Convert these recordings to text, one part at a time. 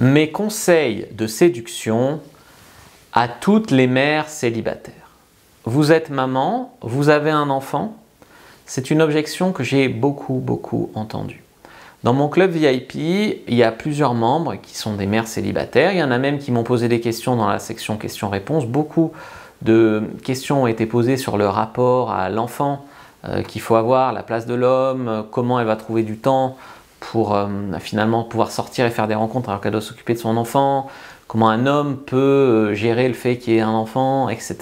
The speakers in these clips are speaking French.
Mes conseils de séduction à toutes les mères célibataires. Vous êtes maman, vous avez un enfant, c'est une objection que j'ai beaucoup, beaucoup entendue. Dans mon club VIP, il y a plusieurs membres qui sont des mères célibataires. Il y en a même qui m'ont posé des questions dans la section questions-réponses. Beaucoup de questions ont été posées sur le rapport à l'enfant euh, qu'il faut avoir, la place de l'homme, comment elle va trouver du temps pour euh, finalement pouvoir sortir et faire des rencontres alors qu'elle doit s'occuper de son enfant, comment un homme peut gérer le fait qu'il ait un enfant, etc.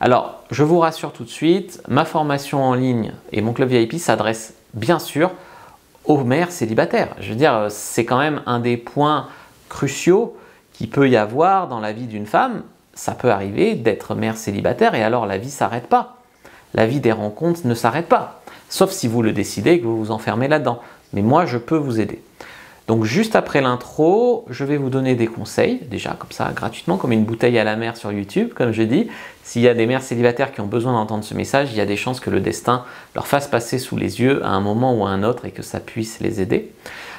Alors, je vous rassure tout de suite, ma formation en ligne et mon club VIP s'adressent bien sûr aux mères célibataires. Je veux dire, c'est quand même un des points cruciaux qu'il peut y avoir dans la vie d'une femme. Ça peut arriver d'être mère célibataire et alors la vie s'arrête pas. La vie des rencontres ne s'arrête pas. Sauf si vous le décidez que vous vous enfermez là-dedans. Mais moi, je peux vous aider. Donc juste après l'intro, je vais vous donner des conseils, déjà comme ça, gratuitement, comme une bouteille à la mer sur YouTube, comme je dis. S'il y a des mères célibataires qui ont besoin d'entendre ce message, il y a des chances que le destin leur fasse passer sous les yeux à un moment ou à un autre et que ça puisse les aider.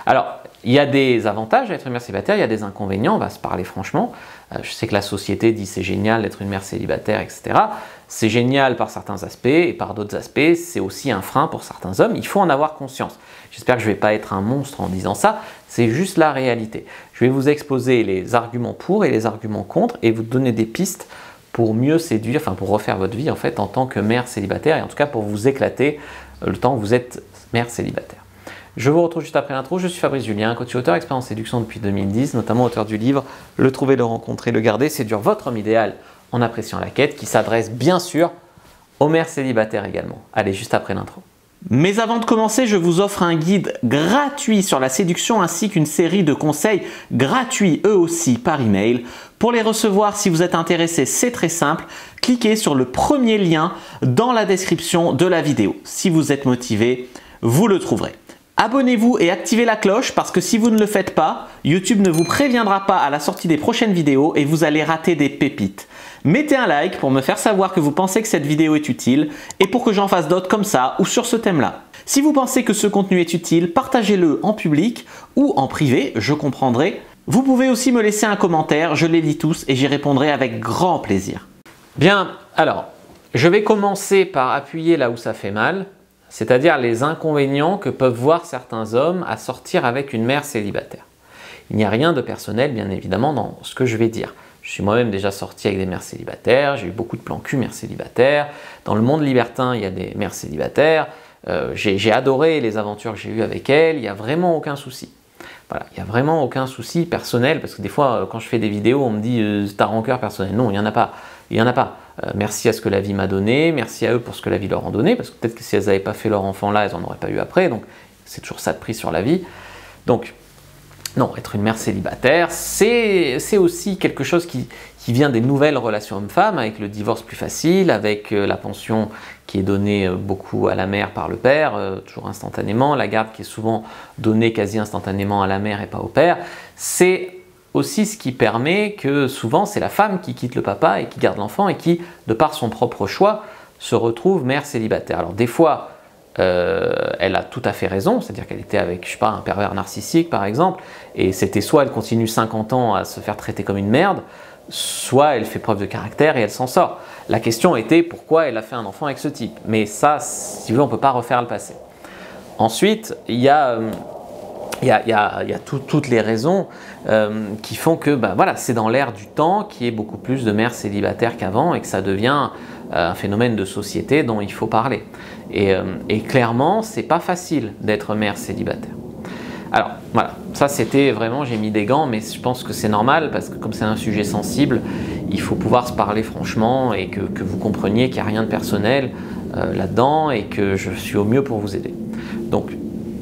Alors, il y a des avantages à être une mère célibataire, il y a des inconvénients, on va se parler franchement. Euh, je sais que la société dit c'est génial d'être une mère célibataire, etc. C'est génial par certains aspects et par d'autres aspects, c'est aussi un frein pour certains hommes. Il faut en avoir conscience. J'espère que je ne vais pas être un monstre en disant ça, c'est juste la réalité. Je vais vous exposer les arguments pour et les arguments contre et vous donner des pistes pour mieux séduire, enfin pour refaire votre vie en fait en tant que mère célibataire et en tout cas pour vous éclater le temps que vous êtes mère célibataire. Je vous retrouve juste après l'intro. Je suis Fabrice Julien, coach auteur, expert en séduction depuis 2010, notamment auteur du livre Le trouver, le rencontrer, le garder, séduire votre homme idéal en appréciant la quête, qui s'adresse bien sûr aux mères célibataires également. Allez, juste après l'intro. Mais avant de commencer, je vous offre un guide gratuit sur la séduction ainsi qu'une série de conseils gratuits eux aussi par email. Pour les recevoir, si vous êtes intéressé, c'est très simple. Cliquez sur le premier lien dans la description de la vidéo. Si vous êtes motivé, vous le trouverez. Abonnez-vous et activez la cloche parce que si vous ne le faites pas, YouTube ne vous préviendra pas à la sortie des prochaines vidéos et vous allez rater des pépites. Mettez un like pour me faire savoir que vous pensez que cette vidéo est utile et pour que j'en fasse d'autres comme ça ou sur ce thème-là. Si vous pensez que ce contenu est utile, partagez-le en public ou en privé, je comprendrai. Vous pouvez aussi me laisser un commentaire, je les lis tous et j'y répondrai avec grand plaisir. Bien, alors, je vais commencer par appuyer là où ça fait mal c'est-à-dire les inconvénients que peuvent voir certains hommes à sortir avec une mère célibataire. Il n'y a rien de personnel, bien évidemment, dans ce que je vais dire. Je suis moi-même déjà sorti avec des mères célibataires, j'ai eu beaucoup de plans cul mères célibataires. Dans le monde libertin, il y a des mères célibataires. Euh, j'ai adoré les aventures que j'ai eues avec elles, il n'y a vraiment aucun souci. Voilà, il n'y a vraiment aucun souci personnel, parce que des fois, euh, quand je fais des vidéos, on me dit euh, t'as rancœur personnel. Non, il n'y en a pas. Il n'y en a pas. Euh, merci à ce que la vie m'a donné, merci à eux pour ce que la vie leur a donné, parce que peut-être que si elles n'avaient pas fait leur enfant là, elles n'en auraient pas eu après, donc c'est toujours ça de prise sur la vie. Donc, non, être une mère célibataire, c'est aussi quelque chose qui, vient des nouvelles relations hommes-femmes, avec le divorce plus facile, avec euh, la pension qui est donnée euh, beaucoup à la mère par le père, toujours instantanément, la garde qui est souvent donnée quasi instantanément à la mère et pas au père. C'est aussi ce qui permet que souvent c'est la femme qui quitte le papa et qui garde l'enfant et qui, de par son propre choix, se retrouve mère célibataire. Alors des fois, euh, elle a tout à fait raison, c'est-à-dire qu'elle était avec, je sais pas, un pervers narcissique par exemple, et c'était soit elle continue 50 ans à se faire traiter comme une merde, soit elle fait preuve de caractère et elle s'en sort. La question était pourquoi elle a fait un enfant avec ce type. Mais ça, si vous voulez, on ne peut pas refaire le passé. Ensuite, il y a... Euh, il y a, toutes les raisons euh, qui font que ben voilà, c'est dans l'air du temps qu'il y ait beaucoup plus de mères célibataires qu'avant et que ça devient euh, un phénomène de société dont il faut parler. Et, euh, et clairement, c'est pas facile d'être mère célibataire. Alors voilà, ça c'était vraiment, j'ai mis des gants, mais je pense que c'est normal parce que comme c'est un sujet sensible, il faut pouvoir se parler franchement et que, que vous compreniez qu'il n'y a rien de personnel là-dedans et que je suis au mieux pour vous aider. Donc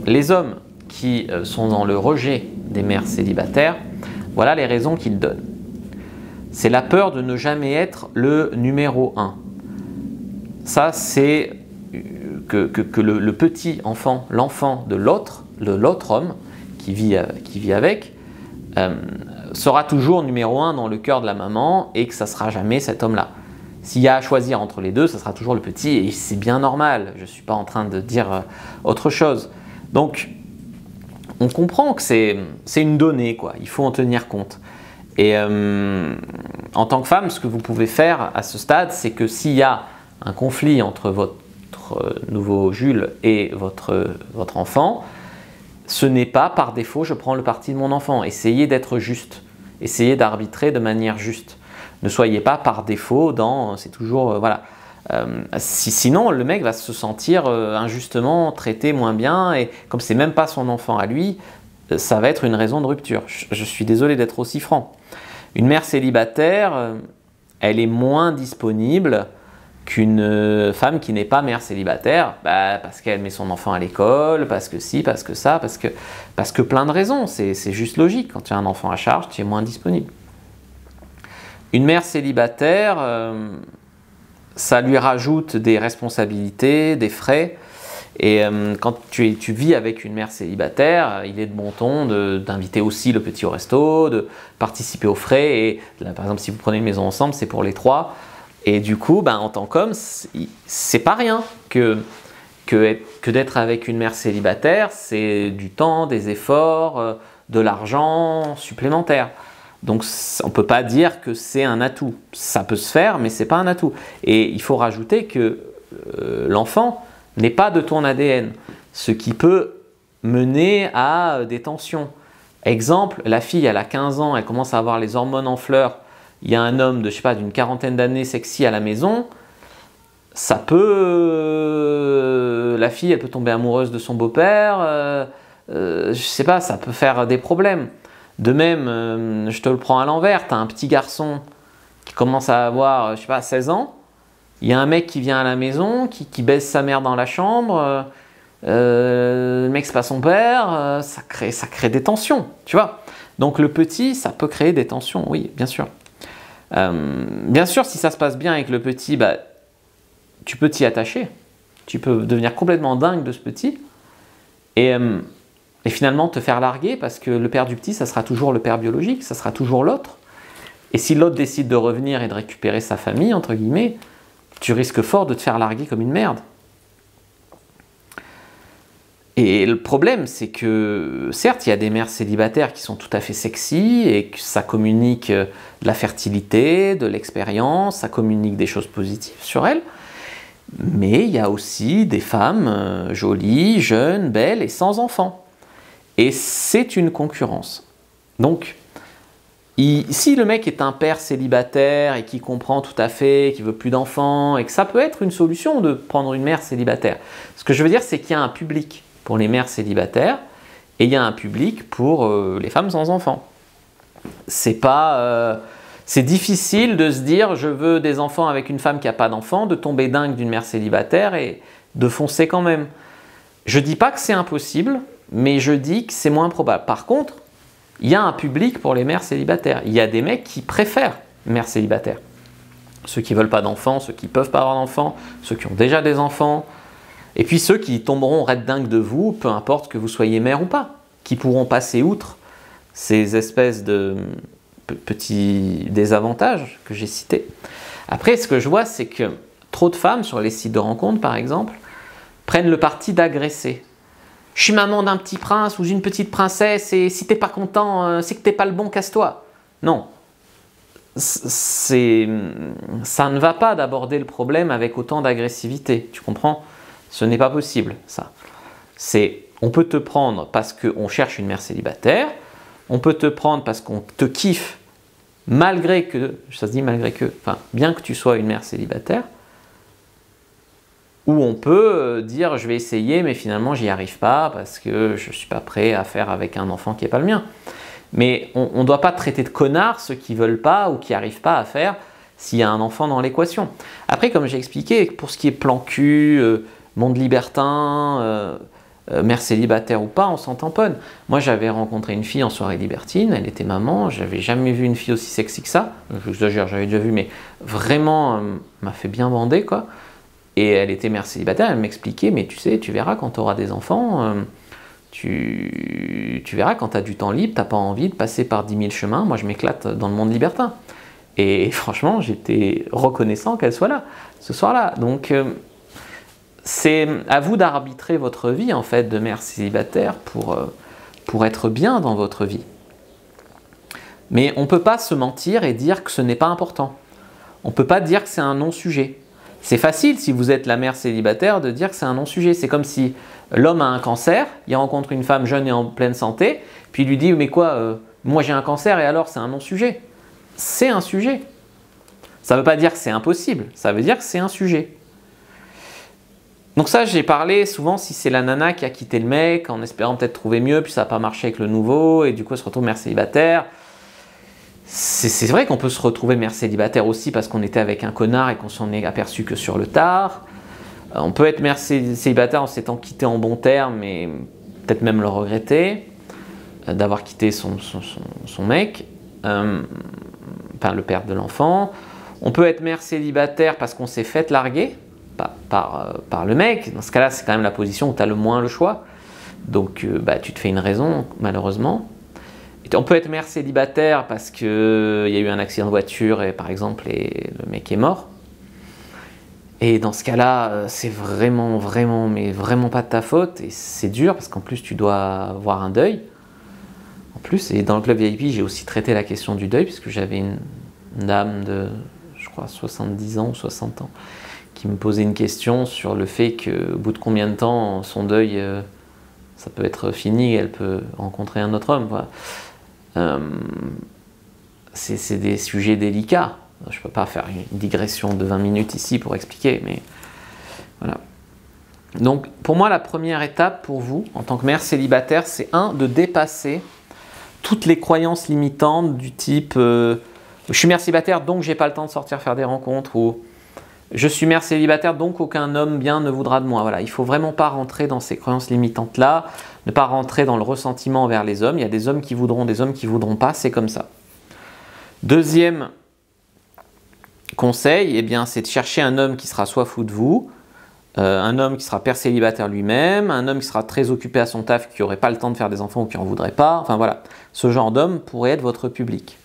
les hommes qui euh, sont dans le rejet des mères célibataires, voilà les raisons qu'ils donnent. C'est la peur de ne jamais être le numéro un. Ça, c'est euh, que, le, petit enfant, l'enfant de l'autre, de l'autre homme qui vit, euh, qui vit avec, sera toujours numéro un dans le cœur de la maman et que ça sera jamais cet homme-là. S'il y a à choisir entre les deux, ça sera toujours le petit et c'est bien normal. Je ne suis pas en train de dire autre chose. Donc, on comprend que c'est une donnée, quoi. Il faut en tenir compte. Et euh, en tant que femme, ce que vous pouvez faire à ce stade, c'est que s'il y a un conflit entre votre nouveau Jules et votre, votre enfant, ce n'est pas par défaut je prends le parti de mon enfant. Essayez d'être juste. Essayez d'arbitrer de manière juste. Ne soyez pas par défaut dans. C'est toujours. Euh, voilà. Euh, sinon, le mec va se sentir injustement traité moins bien et comme c'est même pas son enfant à lui, ça va être une raison de rupture. Je, suis désolé d'être aussi franc. Une mère célibataire, euh, elle est moins disponible qu'une euh, femme qui n'est pas mère célibataire, bah, parce qu'elle met son enfant à l'école, parce que si, parce que ça, parce que, parce que plein de raisons. C'est juste logique. Quand tu as un enfant à charge, tu es moins disponible. Une mère célibataire, euh, ça lui rajoute des responsabilités, des frais. Et euh, quand tu, vis avec une mère célibataire, il est de bon ton d'inviter aussi le petit au resto, de participer aux frais. Et par exemple, si vous prenez une maison ensemble, c'est pour les trois. Et du coup, ben, en tant qu'homme, c'est pas rien que d'être avec une mère célibataire. C'est du temps, des efforts, euh, de l'argent supplémentaire. Donc on ne peut pas dire que c'est un atout. Ça peut se faire, mais c'est pas un atout. Et il faut rajouter que euh, l'enfant, n'est pas de ton ADN, ce qui peut mener à euh, des tensions. Exemple, la fille, elle a 15 ans, elle commence à avoir les hormones en fleurs, il y a un homme de, je sais pas, d'une quarantaine d'années sexy à la maison, ça peut... Euh, la fille, elle peut tomber amoureuse de son beau-père, je sais pas, ça peut faire des problèmes. De même, je te le prends à l'envers, tu as un petit garçon qui commence à avoir, je sais pas, 16 ans, il y a un mec qui vient à la maison, qui, baisse sa mère dans la chambre, euh, euh, le mec c'est pas son père, euh, ça, crée, ça crée des tensions, tu vois. Donc le petit, ça peut créer des tensions, oui, bien sûr. bien sûr, si ça se passe bien avec le petit, bah, tu peux t'y attacher. Tu peux devenir complètement dingue de ce petit. Et, et finalement te faire larguer parce que le père du petit, ça sera toujours le père biologique, ça sera toujours l'autre. Et si l'autre décide de revenir et de récupérer sa famille, entre guillemets, tu risques fort de te faire larguer comme une merde. Et le problème, c'est que certes, il y a des mères célibataires qui sont tout à fait sexy et que ça communique de la fertilité, de l'expérience, ça communique des choses positives sur elles. Mais il y a aussi des femmes euh, jolies, jeunes, belles et sans enfants. Et c'est une concurrence. Donc, si le mec est un père célibataire et qui comprend tout à fait, qui veut plus d'enfants, et que ça peut être une solution de prendre une mère célibataire. Ce que je veux dire, c'est qu'il y a un public pour les mères célibataires et il y a un public pour euh, les femmes sans enfants. C'est pas, euh, c'est difficile de se dire je veux des enfants avec une femme qui n'a pas d'enfants, de tomber dingue d'une mère célibataire et de foncer quand même. Je dis pas que c'est impossible, mais je dis que c'est moins probable. Par contre, il y a un public pour les mères célibataires. Il y a des mecs qui préfèrent mères célibataires. Ceux qui veulent pas d'enfants, ceux qui peuvent pas avoir d'enfants, ceux qui ont déjà des enfants, et puis ceux qui tomberont red dingue de vous, peu importe que vous soyez mère ou pas, qui pourront passer outre ces espèces de petits désavantages que j'ai cités. Après, ce que je vois, c'est que trop de femmes sur les sites de rencontres, par exemple, prennent le parti d'agresser je suis maman d'un petit prince ou d'une petite princesse et si t'es pas content, euh, c'est que t'es pas le bon, casse-toi. Non. C'est, ça ne va pas d'aborder le problème avec autant d'agressivité. Tu comprends? Ce n'est pas possible, ça. C'est, on peut te prendre parce qu'on cherche une mère célibataire, on peut te prendre parce qu'on te kiffe malgré que, ça se dit malgré que, enfin, bien que tu sois une mère célibataire, ou on peut euh, dire je vais essayer mais finalement j'y arrive pas parce que je ne suis pas prêt à faire avec un enfant qui n'est pas le mien. Mais on ne doit pas traiter de connards ceux qui veulent pas ou qui n'arrivent pas à faire s'il y a un enfant dans l'équation. Après, comme j'ai expliqué, pour ce qui est plan cul, euh, monde libertin, euh, mère célibataire ou pas, on s'en tamponne. Moi, j'avais rencontré une fille en soirée libertine, elle était maman, j'avais jamais vu une fille aussi sexy que ça. J'exagère, j'avais déjà vu, mais vraiment, m'a fait bien bander, quoi. Et elle était mère célibataire, elle m'expliquait, mais tu sais, tu verras quand tu auras des enfants, euh, tu, verras quand tu as du temps libre, tu n'as pas envie de passer par 10 000 chemins. Moi, je m'éclate dans le monde libertin. Et franchement, j'étais reconnaissant qu'elle soit là, ce soir-là. Donc, euh, c'est à vous d'arbitrer votre vie, en fait, de mère célibataire pour, euh, pour être bien dans votre vie. Mais on ne peut pas se mentir et dire que ce n'est pas important. On ne peut pas dire que c'est un non-sujet. C'est facile si vous êtes la mère célibataire de dire que c'est un non-sujet. C'est comme si l'homme a un cancer, il rencontre une femme jeune et en pleine santé, puis il lui dit Mais quoi, euh, moi j'ai un cancer et alors c'est un non-sujet C'est un sujet. Ça ne veut pas dire que c'est impossible, ça veut dire que c'est un sujet. Donc ça, j'ai parlé souvent si c'est la nana qui a quitté le mec en espérant peut-être trouver mieux, puis ça n'a pas marché avec le nouveau, et du coup elle se retrouve mère célibataire. C'est vrai qu'on peut se retrouver mère célibataire aussi parce qu'on était avec un connard et qu'on s'en est aperçu que sur le tard. Euh, on peut être mère célibataire en s'étant quitté en bon terme, mais peut-être même le regretter euh, d'avoir quitté son, mec, euh, enfin le père de l'enfant. On peut être mère célibataire parce qu'on s'est fait larguer par, par, le mec. Dans ce cas-là, c'est quand même la position où tu as le moins le choix. Donc bah, tu te fais une raison, malheureusement. On peut être mère célibataire parce qu'il y a eu un accident de voiture et par exemple le mec est mort. Et dans ce cas-là, euh, c'est vraiment, vraiment, mais vraiment pas de ta faute. Et c'est dur parce qu'en plus, tu dois avoir un deuil. En plus, et dans le club VIP, j'ai aussi traité la question du deuil puisque j'avais une, dame de, je crois, 70 ans ou 60 ans qui me posait une question sur le fait qu'au bout de combien de temps son deuil, euh, ça peut être fini, elle peut rencontrer un autre homme. Euh, c'est des sujets délicats. Je ne peux pas faire une digression de 20 minutes ici pour expliquer, mais voilà. Donc pour moi, la première étape pour vous, en tant que mère célibataire, c'est un, de dépasser toutes les croyances limitantes du type euh, je suis mère célibataire donc j'ai pas le temps de sortir faire des rencontres ou je suis mère célibataire donc aucun homme bien ne voudra de moi. Voilà, il faut vraiment pas rentrer dans ces croyances limitantes là, ne pas rentrer dans le ressentiment envers les hommes. Il y a des hommes qui voudront, des hommes qui voudront pas, c'est comme ça. Deuxième conseil, eh bien, c'est de chercher un homme qui sera soit fou de vous, euh, un homme qui sera père célibataire lui-même, un homme qui sera très occupé à son taf, qui n'aurait pas le temps de faire des enfants ou qui en voudrait pas. Enfin voilà, ce genre d'homme pourrait être votre public.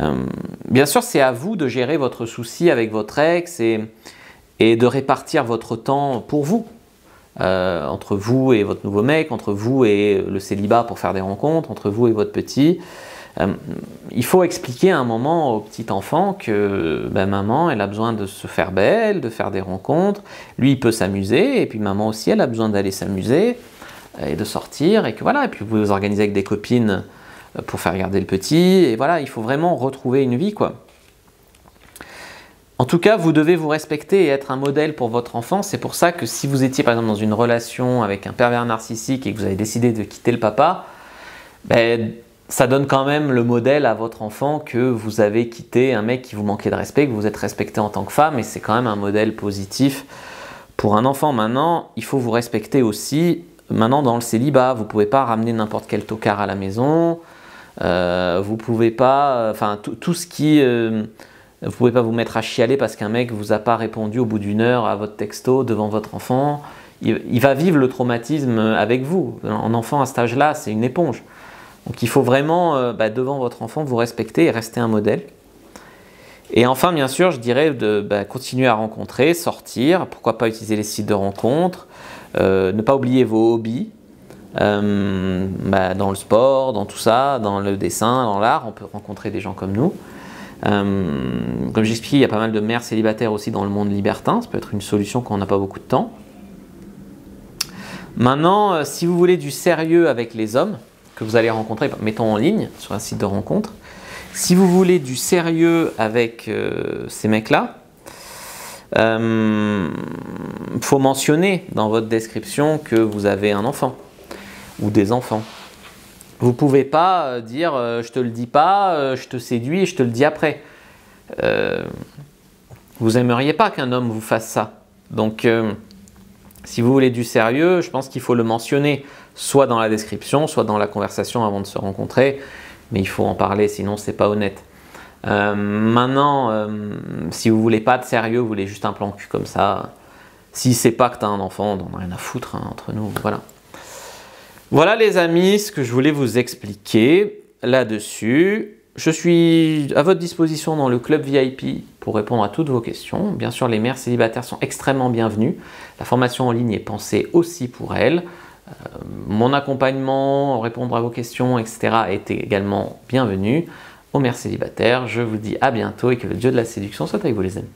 Euh, bien sûr, c'est à vous de gérer votre souci avec votre ex et, de répartir votre temps pour vous. Euh, entre vous et votre nouveau mec, entre vous et le célibat pour faire des rencontres, entre vous et votre petit. Euh, il faut expliquer à un moment au petit enfant que ben, maman, elle a besoin de se faire belle, de faire des rencontres. Lui, il peut s'amuser, et puis maman aussi, elle a besoin d'aller s'amuser et de sortir, et que voilà. Et puis vous vous organisez avec des copines pour faire garder le petit, et voilà, il faut vraiment retrouver une vie, quoi. En tout cas, vous devez vous respecter et être un modèle pour votre enfant. C'est pour ça que si vous étiez par exemple dans une relation avec un pervers narcissique et que vous avez décidé de quitter le papa, ben, ça donne quand même le modèle à votre enfant que vous avez quitté un mec qui vous manquait de respect, que vous êtes respecté en tant que femme, et c'est quand même un modèle positif pour un enfant. Maintenant, il faut vous respecter aussi. Maintenant, dans le célibat, vous ne pouvez pas ramener n'importe quel tocard à la maison. Euh, vous pouvez pas, enfin tout ce qui, euh, vous pouvez pas vous mettre à chialer parce qu'un mec vous a pas répondu au bout d'une heure à votre texto devant votre enfant. Il, va vivre le traumatisme avec vous. Un enfant à cet âge-là, c'est une éponge. Donc il faut vraiment, euh, bah, devant votre enfant, vous respecter et rester un modèle. Et enfin, bien sûr, je dirais de bah, continuer à rencontrer, sortir, pourquoi pas utiliser les sites de rencontres, ne pas oublier vos hobbies, euh, bah, dans le sport, dans tout ça, dans le dessin, dans l'art, on peut rencontrer des gens comme nous. Euh, comme j'explique, il y a pas mal de mères célibataires aussi dans le monde libertin, ça peut être une solution quand on n'a pas beaucoup de temps. Maintenant, euh, si vous voulez du sérieux avec les hommes que vous allez rencontrer, mettons en ligne sur un site de rencontre, si vous voulez du sérieux avec ces mecs-là, il faut mentionner dans votre description que vous avez un enfant ou des enfants. Vous pouvez pas euh, dire euh, je te le dis pas, euh, je te séduis et je te le dis après. vous aimeriez pas qu'un homme vous fasse ça. Donc si vous voulez du sérieux, je pense qu'il faut le mentionner soit dans la description, soit dans la conversation avant de se rencontrer, mais il faut en parler sinon c'est pas honnête. maintenant, si vous voulez pas de sérieux, vous voulez juste un plan cul comme ça, si c'est pas que tu as un enfant, on a rien à foutre hein, entre nous, voilà. Voilà les amis ce que je voulais vous expliquer là-dessus. Je suis à votre disposition dans le club VIP pour répondre à toutes vos questions. Bien sûr, les mères célibataires sont extrêmement bienvenues. La formation en ligne est pensée aussi pour elles. mon accompagnement, répondre à vos questions, etc. est également bienvenu. Aux mères célibataires, je vous dis à bientôt et que le Dieu de la séduction soit avec vous les amis.